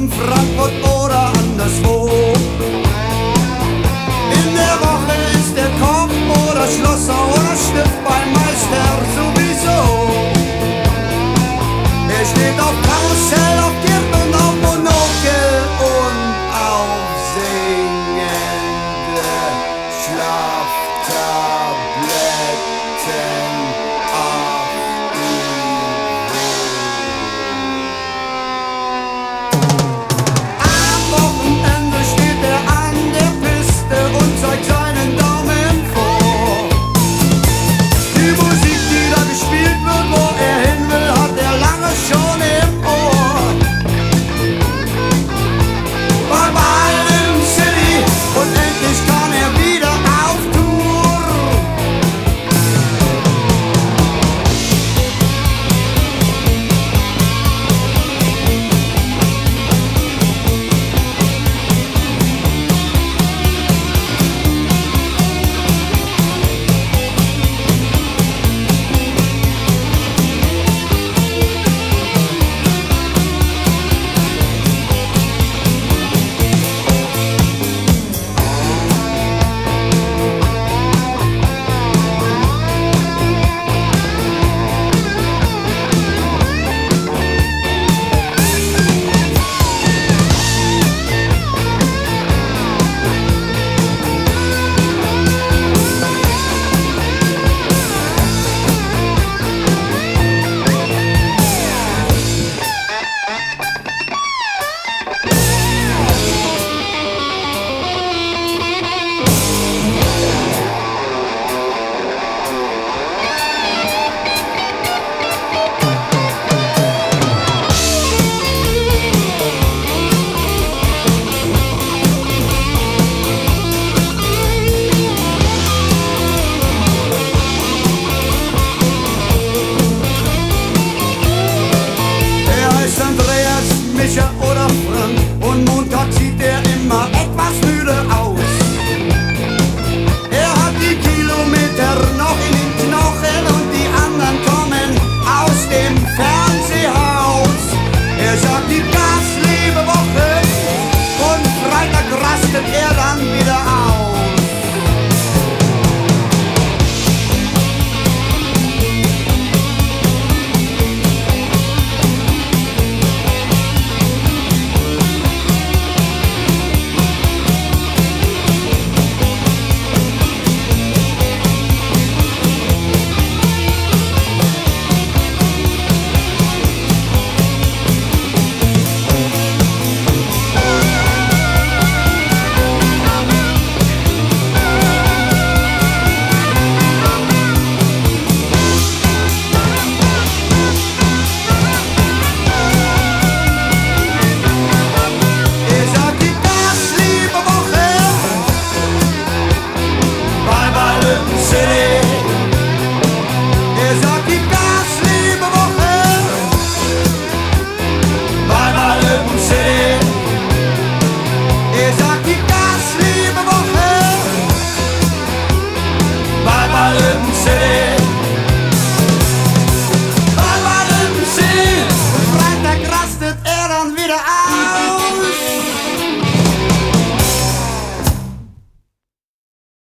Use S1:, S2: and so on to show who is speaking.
S1: in Frankfurt oder anderswo. In der Woche ist der Kopf oder Schlosser oder Stift beim Meister sowieso. Er steht auf Karussell, auf Gift und auf Monokel und auf singende Schlaftag.